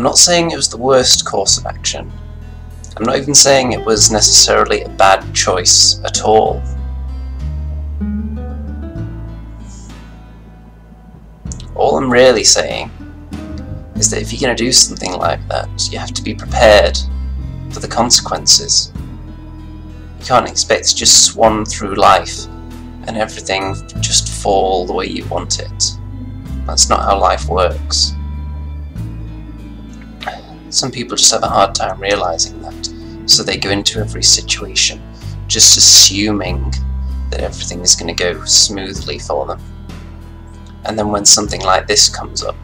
I'm not saying it was the worst course of action. I'm not even saying it was necessarily a bad choice at all. All I'm really saying is that if you're going to do something like that, you have to be prepared for the consequences. You can't expect to just swan through life and everything just fall the way you want it. That's not how life works. Some people just have a hard time realizing that, so they go into every situation just assuming that everything is going to go smoothly for them. And then when something like this comes up,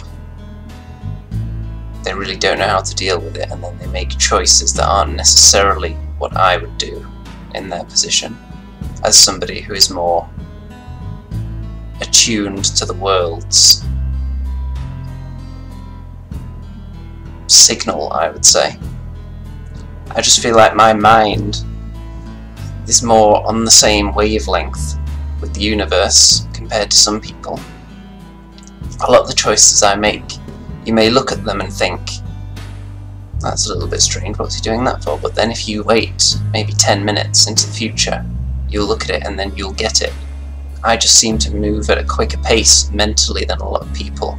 they really don't know how to deal with it, and then they make choices that aren't necessarily what I would do in their position as somebody who is more attuned to the world's signal, I would say. I just feel like my mind is more on the same wavelength with the universe compared to some people. A lot of the choices I make, you may look at them and think, that's a little bit strange, what's he doing that for? But then if you wait maybe 10 minutes into the future, you'll look at it and then you'll get it. I just seem to move at a quicker pace mentally than a lot of people.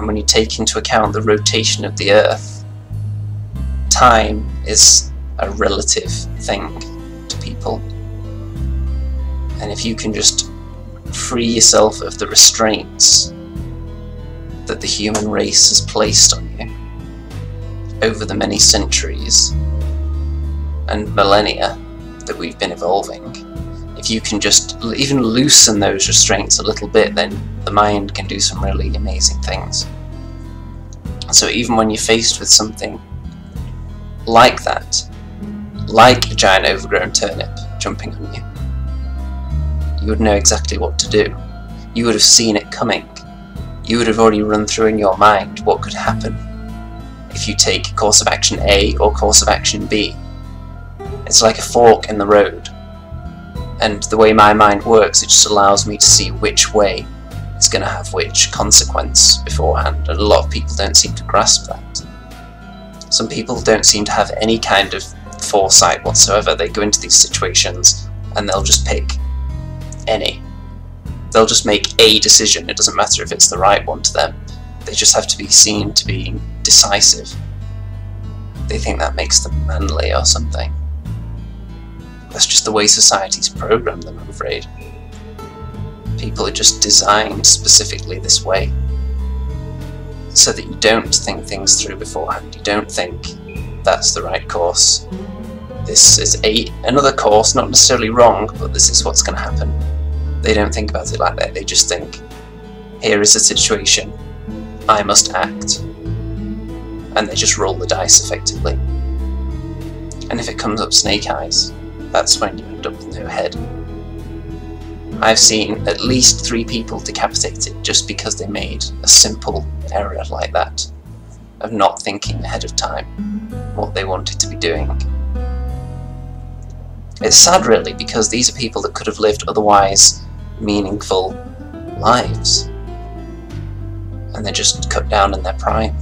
And when you take into account the rotation of the Earth, time is a relative thing to people. And if you can just free yourself of the restraints that the human race has placed on you over the many centuries and millennia that we've been evolving, if you can just even loosen those restraints a little bit, then the mind can do some really amazing things. So even when you're faced with something like that, like a giant overgrown turnip jumping on you, you would know exactly what to do. You would have seen it coming. You would have already run through in your mind what could happen if you take course of action A or course of action B. It's like a fork in the road and the way my mind works, it just allows me to see which way it's going to have which consequence beforehand, and a lot of people don't seem to grasp that. Some people don't seem to have any kind of foresight whatsoever. They go into these situations and they'll just pick any. They'll just make a decision. It doesn't matter if it's the right one to them. They just have to be seen to be decisive. They think that makes them manly or something. That's just the way society's programmed them, I'm afraid. People are just designed specifically this way. So that you don't think things through beforehand. You don't think that's the right course. This is a another course, not necessarily wrong, but this is what's going to happen. They don't think about it like that. They just think, here is a situation, I must act. And they just roll the dice effectively. And if it comes up snake eyes, that's when you end up with no head. I've seen at least three people decapitated just because they made a simple error like that, of not thinking ahead of time what they wanted to be doing. It's sad really because these are people that could have lived otherwise meaningful lives and they're just cut down in their prime.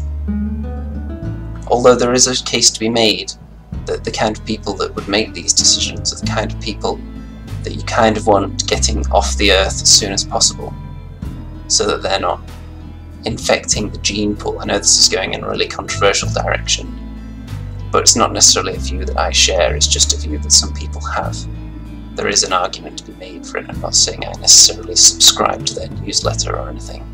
Although there is a case to be made the, the kind of people that would make these decisions are the kind of people that you kind of want getting off the earth as soon as possible so that they're not infecting the gene pool. I know this is going in a really controversial direction, but it's not necessarily a view that I share, it's just a view that some people have. There is an argument to be made for it. I'm not saying I necessarily subscribe to their newsletter or anything.